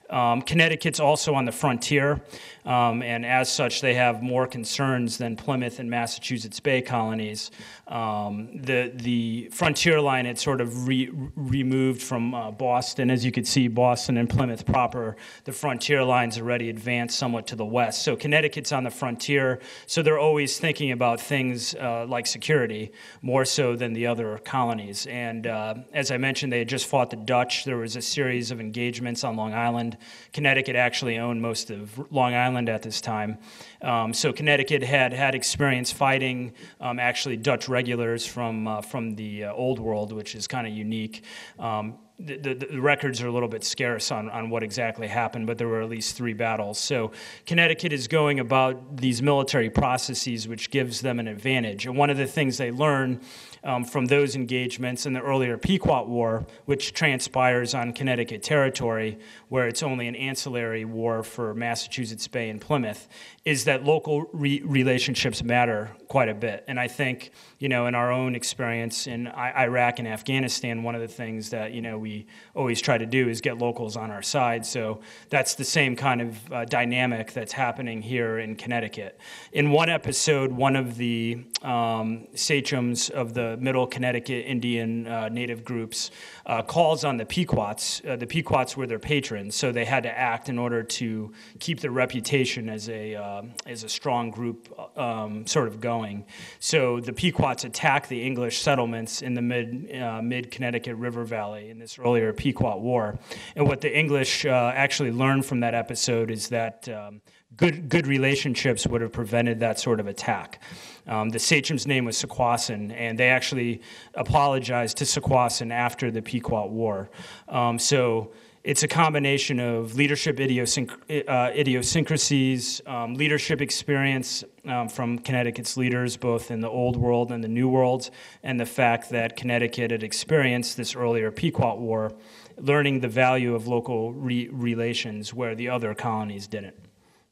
S2: Um, Connecticut's also on the frontier, um, and as such, they have more concerns than Plymouth and Massachusetts Bay colonies. Um, the the frontier line had sort of re- removed from uh, Boston, as you could see, Boston and Plymouth proper. The frontier lines already advanced somewhat to the west. So Connecticut's on the frontier, so they're always thinking about things uh, like security more so than the other colonies. And uh, as I mentioned, they had just fought the Dutch. There was a series of engagements on Long Island. Connecticut actually owned most of Long Island at this time. Um, so Connecticut had had experience fighting um, actually Dutch regulars from uh, from the uh, Old World, which is kind of unique. Um, the, the, the, records are a little bit scarce on, on what exactly happened, but there were at least three battles. So Connecticut is going about these military processes, which gives them an advantage. And one of the things they learn um, from those engagements in the earlier Pequot War, which transpires on Connecticut territory, where it's only an ancillary war for Massachusetts Bay and Plymouth, is that local re- relationships matter quite a bit. And I think, you know, in our own experience in Iraq and Afghanistan, one of the things that, you know, we always try to do is get locals on our side. So that's the same kind of uh, dynamic that's happening here in Connecticut. In one episode, one of the um, sachems of the Middle Connecticut Indian uh, native groups uh, calls on the Pequots. Uh, the Pequots were their patrons, so they had to act in order to keep their reputation as a uh, as a strong group, um, sort of going. So the Pequots attacked the English settlements in the mid uh, mid Connecticut River Valley in this earlier Pequot War. And what the English uh, actually learned from that episode is that. Um, good, good relationships would have prevented that sort of attack. Um, the sachem's name was Sequasin, and they actually apologized to Sequasin after the Pequot War. Um, so it's a combination of leadership idiosync- uh, idiosyncrasies, um, leadership experience um, from Connecticut's leaders, both in the old world and the new world, and the fact that Connecticut had experienced this earlier Pequot War, learning the value of local re- relations where the other colonies didn't.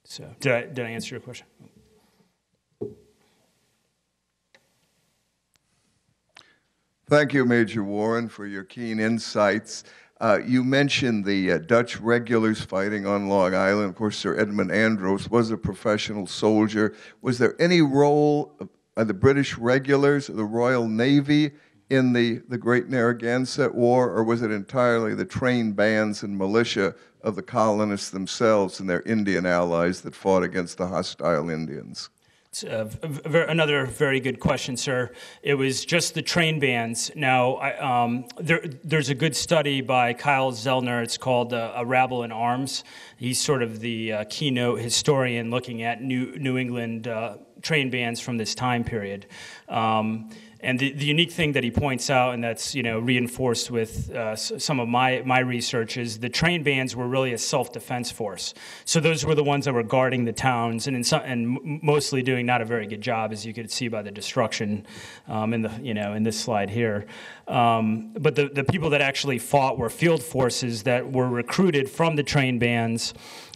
S2: So, did I, did I answer your question?
S5: Thank you, Major Warren, for your keen insights. Uh, you mentioned the uh, Dutch regulars fighting on Long Island. Of course, Sir Edmund Andros was a professional soldier. Was there any role of the British regulars, the Royal Navy, in the, the Great Narragansett War, or was it entirely the trained bands and militia of the colonists themselves and their Indian allies that fought against the hostile Indians?
S2: V- another very good question, sir. It was just the train bands. Now, I, um, there, there's a good study by Kyle Zelner. It's called uh, A Rabble in Arms. He's sort of the uh, keynote historian looking at New, New England uh, train bands from this time period. Um, and the, the unique thing that he points out, and that's you know reinforced with uh, some of my my research, is the train bands were really a self-defense force. So those were the ones that were guarding the towns, and in some, and mostly doing not a very good job, as you could see by the destruction um, in the you know in this slide here. Um, but the the people that actually fought were field forces that were recruited from the train bands.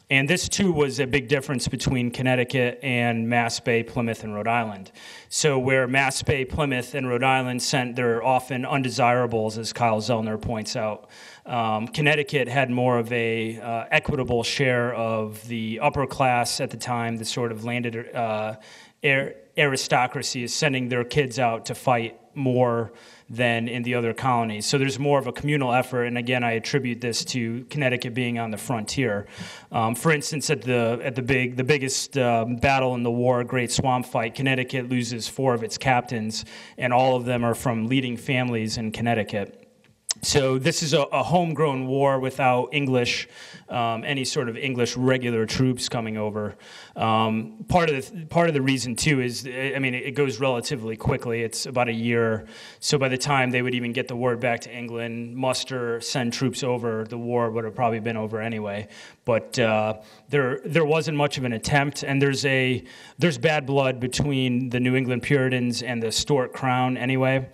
S2: And this too was a big difference between Connecticut and Mass Bay, Plymouth, and Rhode Island. So, where Mass Bay, Plymouth, and Rhode Island sent their often undesirables, as Kyle Zelner points out, um, Connecticut had more of a uh, equitable share of the upper class at the time, the sort of landed uh, aristocracy is sending their kids out to fight more than in the other colonies. So there's more of a communal effort, and again, I attribute this to Connecticut being on the frontier. Um, for instance, at the at the big the biggest um, battle in the war, Great Swamp Fight, Connecticut loses four of its captains, and all of them are from leading families in Connecticut. So this is a, a homegrown war without English, um, any sort of English regular troops coming over. Um, part of the part of the reason too is, I mean, it goes relatively quickly. It's about a year. So by the time they would even get the word back to England, muster, send troops over, the war would have probably been over anyway. But uh, there there wasn't much of an attempt, and there's a there's bad blood between the New England Puritans and the Stuart Crown anyway.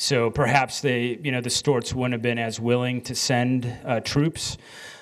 S2: So perhaps they, you know, the Stuarts wouldn't have been as willing to send uh, troops.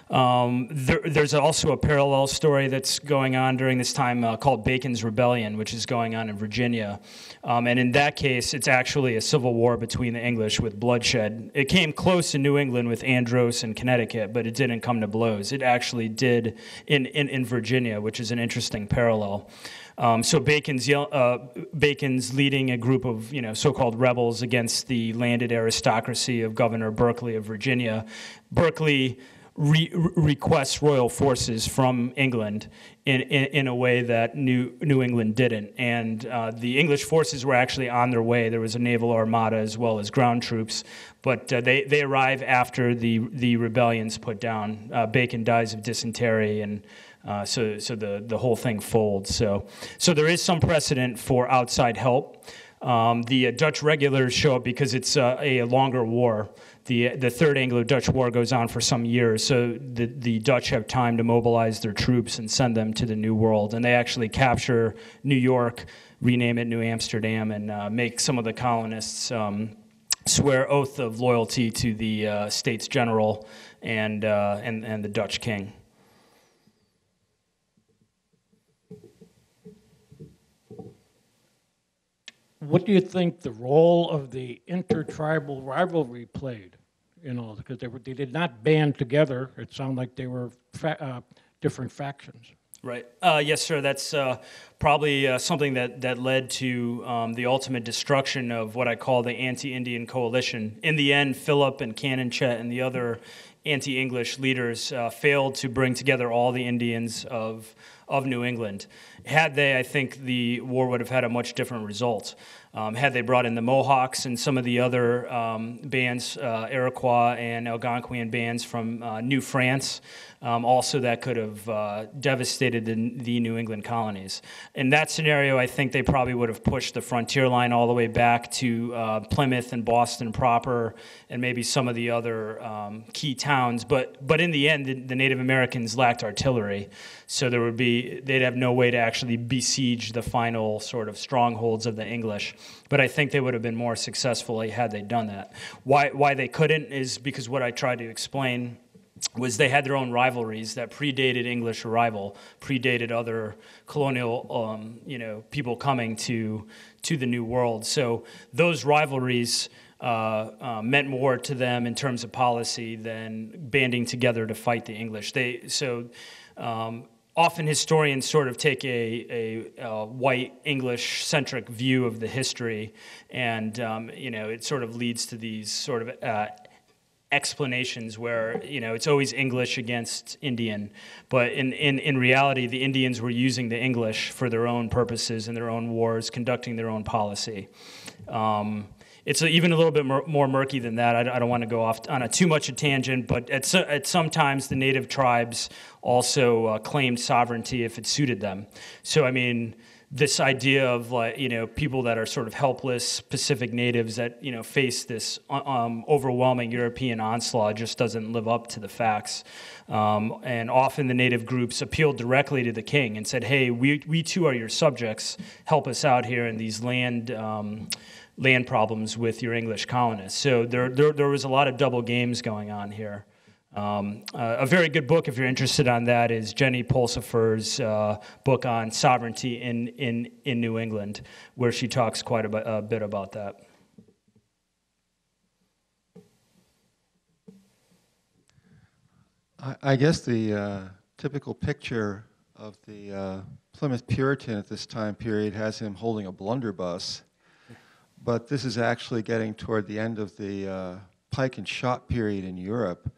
S2: Um, there, there's also a parallel story that's going on during this time uh, called Bacon's Rebellion, which is going on in Virginia. Um, and in that case, it's actually a civil war between the English with bloodshed. It came close in New England with Andros and Connecticut, but it didn't come to blows. It actually did in, in, in Virginia, which is an interesting parallel. Um, so Bacon's, uh, Bacon's leading a group of you know so-called rebels against the landed aristocracy of Governor Berkeley of Virginia. Berkeley re- requests royal forces from England in, in, in, a way that New, New England didn't. And uh, the English forces were actually on their way. There was a naval armada as well as ground troops, but uh, they, they arrive after the, the rebellion's put down. Uh, Bacon dies of dysentery and uh, so, so the, the whole thing folds. So, so there is some precedent for outside help. Um, the uh, Dutch regulars show up because it's uh, a longer war. The, the Third Anglo-Dutch War goes on for some years, so the, the Dutch have time to mobilize their troops and send them to the New World. And they actually capture New York, rename it New Amsterdam, and uh, make some of the colonists um, swear oath of loyalty to the uh, States General and, uh, and, and the Dutch King.
S6: What do you think the role of the intertribal rivalry played? You know, because they were they did not band together. It sounded like they were fa- uh, different factions.
S2: Right. Uh, yes, sir. That's uh, probably uh, something that, that led to um, the ultimate destruction of what I call the anti-Indian coalition. In the end, Philip and Canonchet and the other anti-English leaders uh, failed to bring together all the Indians of of New England. Had they, I think the war would have had a much different result. Um, had they brought in the Mohawks and some of the other um, bands, uh, Iroquois and Algonquian bands from uh, New France, um, also that could have uh, devastated the, the, New England colonies. in that scenario, I think they probably would have pushed the frontier line all the way back to uh, Plymouth and Boston proper, and maybe some of the other um, key towns. But but in the end, the, the Native Americans lacked artillery, so there would be they'd have no way to actually besiege the final sort of strongholds of the English. But I think they would have been more successful had they done that. Why why they couldn't is because what I tried to explain was they had their own rivalries that predated English arrival, predated other colonial, um, you know, people coming to to the New World. So those rivalries uh, uh, meant more to them in terms of policy than banding together to fight the English. They so. Um, often historians sort of take a, a, a white English centric view of the history, and um, you know it sort of leads to these sort of uh, explanations where you know it's always English against Indian, but in, in, in reality the Indians were using the English for their own purposes and their own wars, conducting their own policy. Um, it's even a little bit more, more murky than that. I, I, don't want to go off on a too much a tangent, but at, so, at some times the native tribes also uh, claimed sovereignty if it suited them. So I mean this idea of like you know people that are sort of helpless Pacific natives that you know face this uh, um, overwhelming European onslaught just doesn't live up to the facts. Um, and often the native groups appealed directly to the king and said, "Hey, we we too are your subjects. Help us out here in these land." Um, land problems with your English colonists. So there, there, there was a lot of double games going on here. Um, uh, a very good book, if you're interested on that, is Jenny Pulsipher's uh, book on sovereignty in, in, in New England, where she talks quite a, bit, a bit about that.
S7: I, I guess the uh, typical picture of the uh, Plymouth Puritan at this time period has him holding a blunderbuss, but this is actually getting toward the end of the uh, pike and shot period in Europe.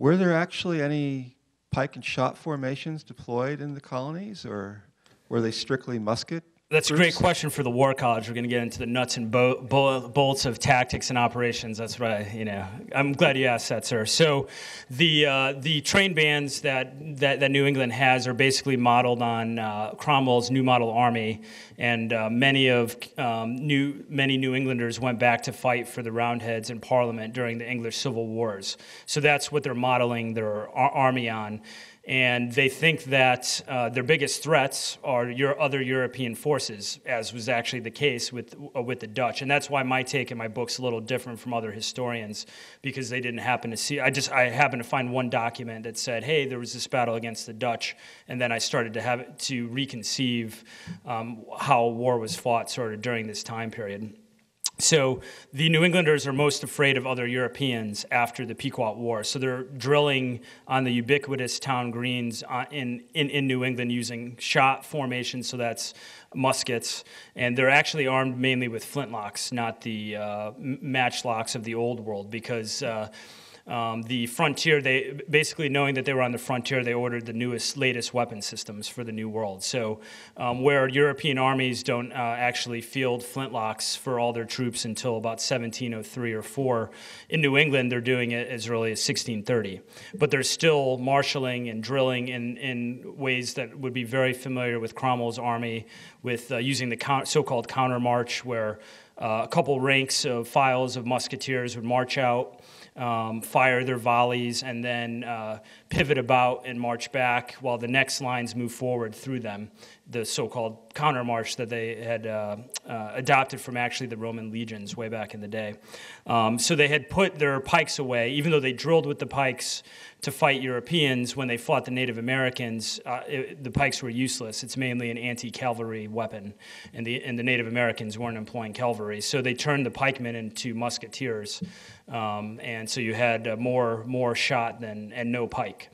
S7: Were there actually any pike and shot formations deployed in the colonies, or were they strictly musket?
S2: That's a great question for the War College. We're going to get into the nuts and bo- bo- bolts of tactics and operations. That's what I, you know, I'm glad you asked that, sir. So, the uh, the train bands that, that, that New England has are basically modeled on uh, Cromwell's New Model Army, and uh, many of um, new many New Englanders went back to fight for the Roundheads in Parliament during the English Civil Wars. So that's what they're modeling their ar- army on and they think that uh, their biggest threats are your other European forces, as was actually the case with uh, with the Dutch, and that's why my take in my book's a little different from other historians because they didn't happen to see. I just I happened to find one document that said, "Hey, there was this battle against the Dutch," and then I started to have to reconceive um, how war was fought sort of during this time period. So the New Englanders are most afraid of other Europeans after the Pequot War. So they're drilling on the ubiquitous town greens uh, in, in, in New England using shot formations, so that's muskets. And they're actually armed mainly with flintlocks, not the uh, matchlocks of the old world, because. Uh, um, the frontier, they basically knowing that they were on the frontier, they ordered the newest, latest weapon systems for the new world. So, um, where European armies don't uh, actually field flintlocks for all their troops until about 1703 or 4, in New England they're doing it as early as 1630. But they're still marshaling and drilling in, in ways that would be very familiar with Cromwell's army, with uh, using the so-called counter march, where uh, a couple ranks of files of musketeers would march out um, fire their volleys, and then uh, pivot about and march back while the next lines move forward through them, the so called counter march that they had uh, uh, adopted from actually the Roman legions way back in the day. Um, so they had put their pikes away, even though they drilled with the pikes to fight Europeans when they fought the Native Americans, uh, it, the pikes were useless. It's mainly an anti-cavalry weapon, and the and the Native Americans weren't employing cavalry, so they turned the pikemen into musketeers, um, and so you had uh, more more shot than and no pike.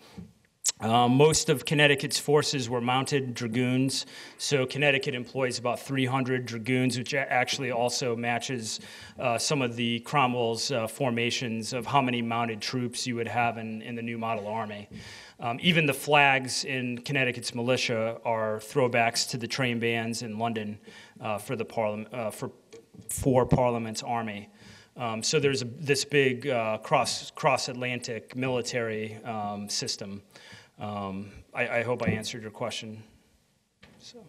S2: Um, most of Connecticut's forces were mounted dragoons, so Connecticut employs about 300 dragoons, which actually also matches uh, some of the Cromwell's uh, formations of how many mounted troops you would have in, in the new model army. Um, even the flags in Connecticut's militia are throwbacks to the train bands in London uh, for the parliament uh, for for Parliament's army. Um, so there's a, this big uh, cross cross Atlantic military um, system um, I, I, hope I answered your question. So.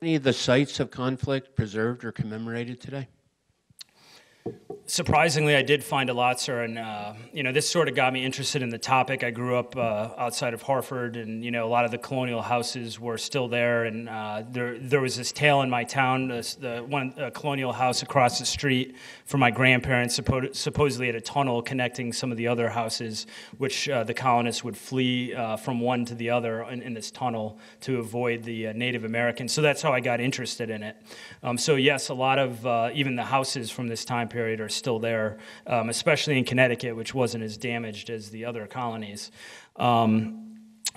S8: Any of the sites of conflict preserved or commemorated today?
S2: Surprisingly, I did find a lot, sir, and uh, you know this sort of got me interested in the topic. I grew up uh, outside of Hartford, and you know a lot of the colonial houses were still there, and uh, there there was this tale in my town, this, the one uh, colonial house across the street from my grandparents, suppo- supposedly had a tunnel connecting some of the other houses, which uh, the colonists would flee uh, from one to the other in, in this tunnel to avoid the Native Americans. So that's how I got interested in it. Um, so yes, a lot of even the houses from this time period are still there, um, especially in Connecticut, which wasn't as damaged as the other colonies. Um,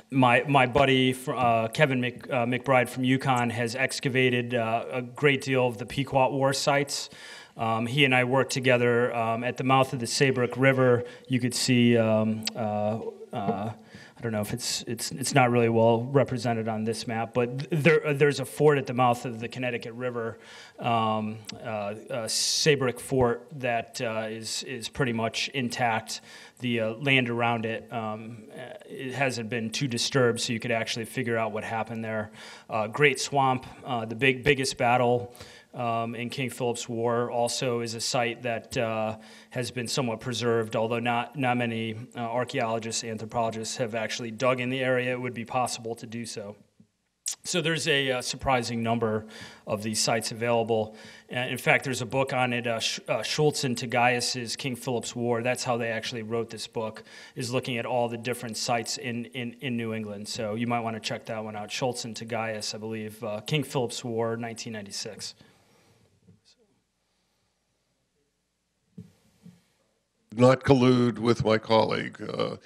S2: my, my buddy uh, Kevin Mc, uh, McBride from UConn has excavated uh, a great deal of the Pequot War sites. Um, he and I worked together um, at the mouth of the Saybrook River. You could see um, uh, uh, I don't know if it's it's it's not really well represented on this map, but there there's a fort at the mouth of the Connecticut River, um, uh, uh, Saybrook Fort that uh, is is pretty much intact. The uh, land around it um, it hasn't been too disturbed, so you could actually figure out what happened there. Uh, Great Swamp, uh, the big biggest battle um, in King Philip's War also is a site that uh, has been somewhat preserved, although not, not many uh, archaeologists, anthropologists have actually dug in the area. It would be possible to do so. So there's a uh, surprising number of these sites available. In fact, there's a book on it, uh, Sh- uh, Schultz and Tougias's King Philip's War. That's how they actually wrote this book, is looking at all the different sites in, in, in New England. So you might want to check that one out. Schultz and Tougias, I believe, uh, King Philip's War, 1996.
S9: Not collude with my colleague. Uh,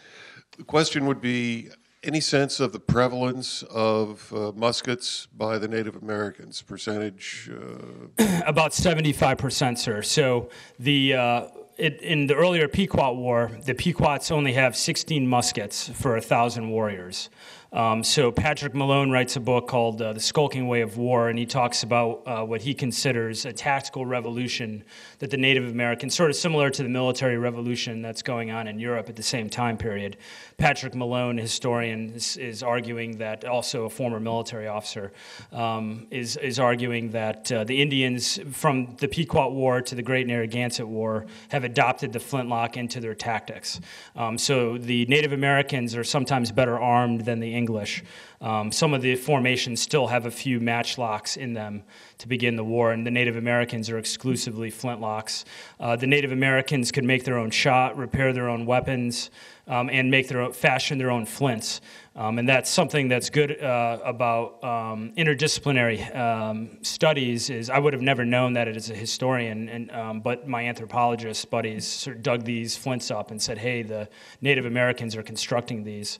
S9: the question would be any sense of the prevalence of uh, muskets by the Native Americans? Percentage?
S2: Uh... About 75%, sir. So the. Uh, it, in the earlier Pequot War, the Pequots only have 16 muskets for a thousand warriors. Um, so Patrick Malone writes a book called uh, The Skulking Way of War, and he talks about uh, what he considers a tactical revolution that the Native Americans, sort of similar to the military revolution that's going on in Europe at the same time period. Patrick Malone, historian, is, is arguing that, also a former military officer, um, is, is arguing that uh, the Indians, from the Pequot War to the Great Narragansett War, have adopted the flintlock into their tactics. Um, so the Native Americans are sometimes better armed than the English. Um, some of the formations still have a few matchlocks in them to begin the war, and the Native Americans are exclusively flintlocks. Uh, the Native Americans could make their own shot, repair their own weapons, um, and make their own, fashion their own flints. Um, and that's something that's good uh, about um, interdisciplinary um, studies. Is I would have never known that as a historian, and um, but my anthropologist buddies sort of dug these flints up and said, "Hey, the Native Americans are constructing these."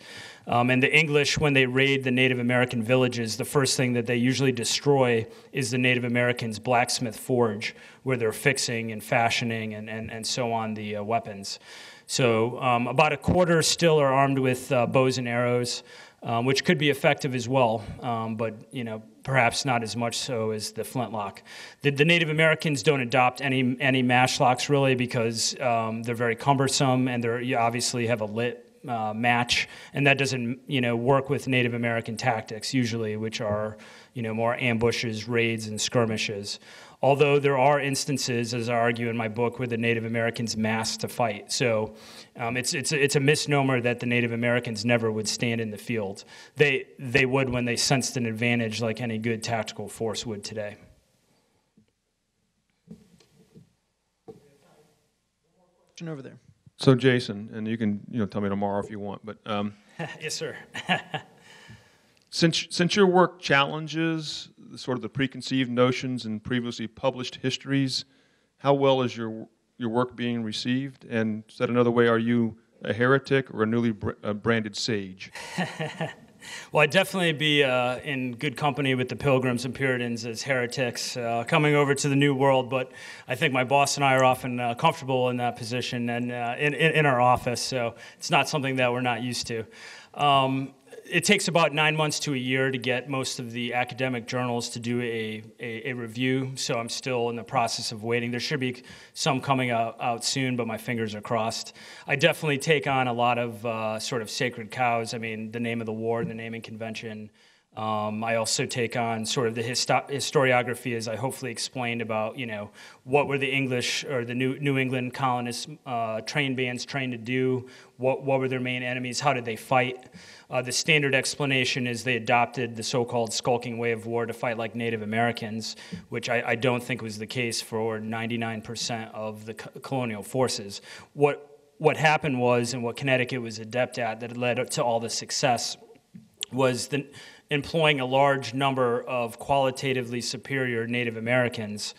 S2: Um, and the English, when they raid the Native American villages, the first thing that they usually destroy is the Native Americans' blacksmith forge, where they're fixing and fashioning and, and, and so on the uh, weapons. So um, about a quarter still are armed with uh, bows and arrows, um, which could be effective as well, um, but you know perhaps not as much so as the flintlock. The, the Native Americans don't adopt any any matchlocks really because um, they're very cumbersome and they're you obviously have a lit uh, match, and that doesn't you know work with Native American tactics usually, which are you know more ambushes, raids, and skirmishes. Although there are instances, as I argue in my book, where the Native Americans massed to fight. So um, it's, it's, it's a misnomer that the Native Americans never would stand in the field. They, they would when they sensed an advantage, like any good tactical force would today.
S3: Question over there.
S10: So Jason, and you can you know tell me tomorrow if you want, but um,
S2: yes, sir.
S10: since since your work challenges sort of the preconceived notions and previously published histories. How well is your your work being received? And said another way, are you a heretic or a newly br- uh, branded sage?
S2: well, I'd definitely be uh, in good company with the Pilgrims and Puritans as heretics uh, coming over to the New World, but I think my boss and I are often uh, comfortable in that position and uh, in, in, in, our office, so it's not something that we're not used to. Um, it takes about nine months to a year to get most of the academic journals to do a, a, a, review. So I'm still in the process of waiting. There should be some coming out, out soon, but my fingers are crossed. I definitely take on a lot of uh, sort of sacred cows. I mean, the name of the war, and the naming convention. Um, I also take on sort of the histo- historiography, as I hopefully explained about, you know, what were the English or the New, New England colonists uh, trained bands trained to do? What, what were their main enemies? How did they fight? Uh, the standard explanation is they adopted the so-called skulking way of war to fight like Native Americans, which I, I don't think was the case for 99% of the co- colonial forces. What what happened was, and what Connecticut was adept at, that led to all the success, was the, employing a large number of qualitatively superior Native Americans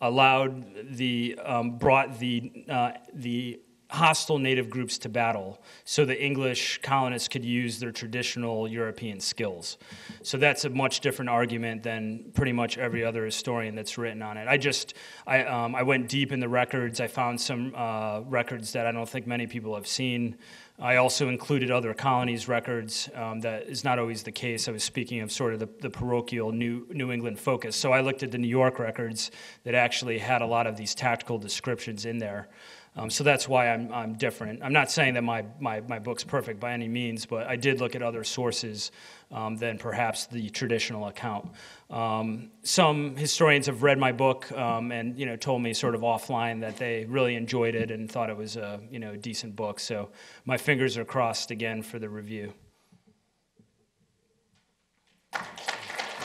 S2: allowed the um, brought the uh, the hostile native groups to battle so the English colonists could use their traditional European skills. So that's a much different argument than pretty much every other historian that's written on it. I just, I, um, I went deep in the records. I found some uh, records that I don't think many people have seen. I also included other colonies records. Um, that is not always the case. I was speaking of sort of the, the parochial New, New England focus. So I looked at the New York records that actually had a lot of these tactical descriptions in there. Um, so that's why I'm, I'm different. I'm not saying that my, my, my book's perfect by any means, but I did look at other sources um, than perhaps the traditional account. Um, some historians have read my book um, and you know told me sort of offline that they really enjoyed it and thought it was a you know decent book. So my fingers are crossed again for the review.